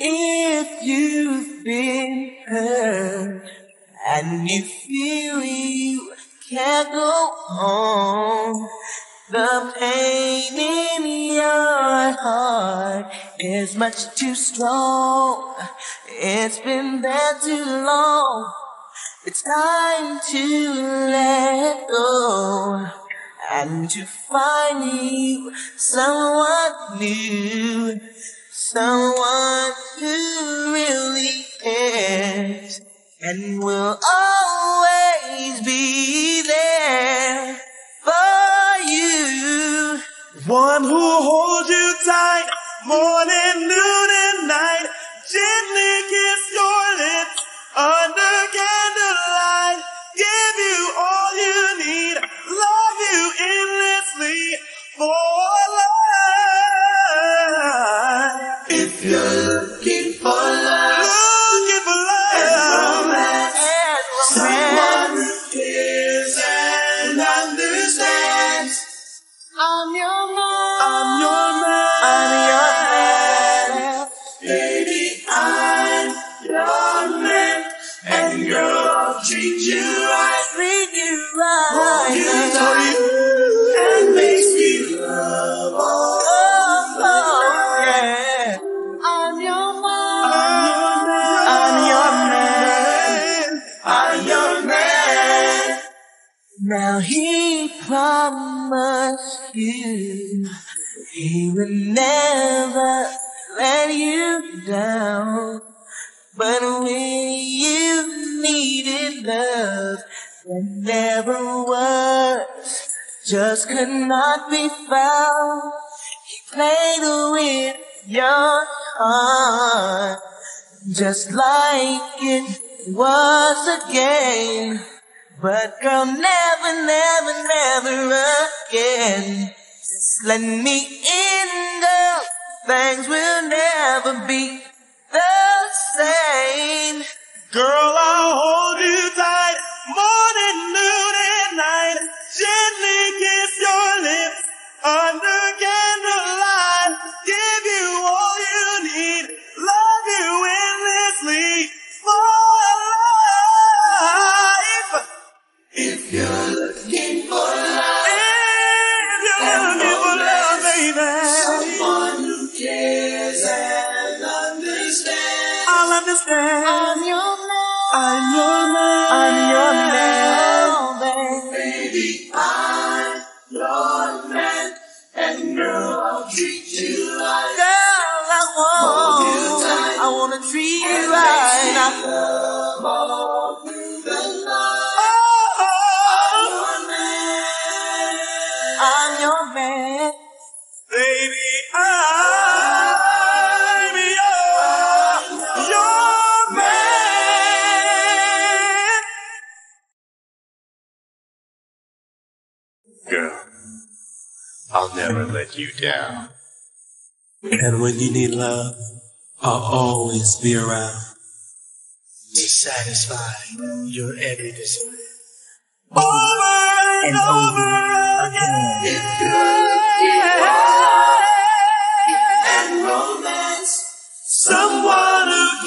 If you've been hurt and you feel you can't go on, the pain in your heart is much too strong. It's been there too long. It's time to let go and to find you someone new, someone and will always be there for you. One who holds you tight, morning, noon, and night, gently kiss your lips under candlelight, give you all you need, love you endlessly. For treat you right, Treat you hold you right. tight, and makes me love all. Oh, oh, yeah. I'm your man. I'm your man. I'm your man. Now he promised you he would never let you down. But you love, that never was, just could not be found. He played with your heart, just like it was a game. But girl, never, never, never again. Just let me in, girl. Things will never be the same. Girl, under candlelight. Give you all you need, love you endlessly for life. If you're looking for love, If you're looking for love, baby, someone who cares and understands. I'll understand. I'm your man. I'm your man. I'm your man. Treat you right. Girl, I want, tight. I wanna treat you right. I- Love all through the oh, night. Oh, Your man. I'm your man. baby, I'm your, your man. Girl, I'll never let you down. And when you need love, I'll always be around. to satisfy your every desire. Over and, And over over again. And romance. Someone who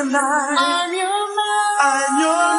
just wanna hold you, baby. Through the night, I'm your man. I'm your